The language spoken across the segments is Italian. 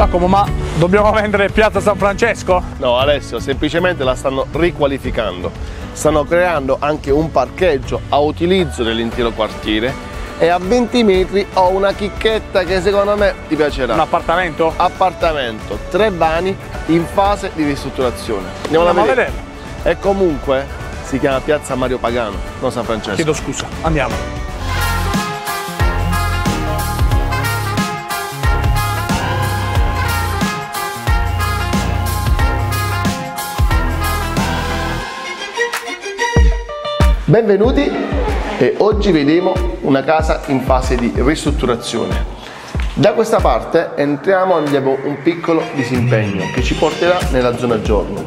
Giacomo, ma dobbiamo vendere Piazza San Francesco? No Alessio, semplicemente la stanno riqualificando. Stanno creando anche un parcheggio a utilizzo dell'intero quartiere e a 20 metri ho una chicchetta che secondo me ti piacerà. Un appartamento? Appartamento, tre vani in fase di ristrutturazione. Andiamo, Andiamo a a vedere. E comunque si chiama Piazza Mario Pagano, non San Francesco. Chiedo scusa, andiamo. Benvenuti e oggi vediamo una casa in fase di ristrutturazione. Da questa parte entriamo e abbiamo un piccolo disimpegno che ci porterà nella zona giorno.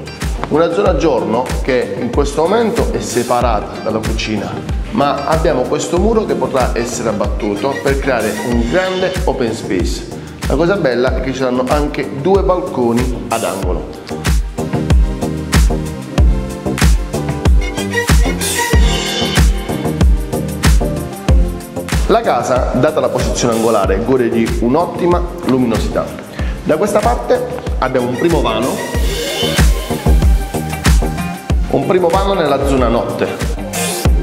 Una zona giorno che in questo momento è separata dalla cucina, ma abbiamo questo muro che potrà essere abbattuto per creare un grande open space. La cosa bella è che ci saranno anche due balconi ad angolo. La casa, data la posizione angolare, gode di un'ottima luminosità. Da questa parte abbiamo un primo vano, un primo vano nella zona notte.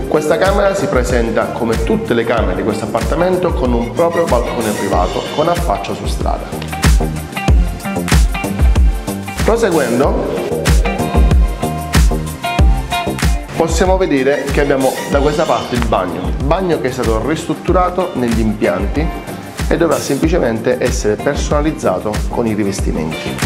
Questa camera si presenta come tutte le camere di questo appartamento con un proprio balcone privato con affaccio su strada. Proseguendo possiamo vedere che abbiamo da questa parte il bagno, bagno che è stato ristrutturato negli impianti e dovrà semplicemente essere personalizzato con i rivestimenti.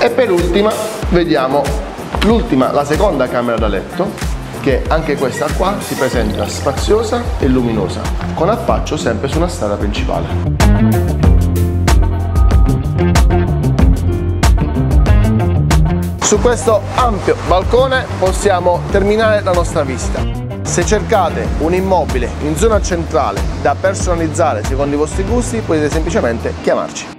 E per ultima vediamo l'ultima, la seconda camera da letto che anche questa qua si presenta spaziosa e luminosa con affaccio sempre su una strada principale. Su questo ampio balcone possiamo terminare la nostra visita. Se cercate un immobile in zona centrale da personalizzare secondo i vostri gusti potete semplicemente chiamarci.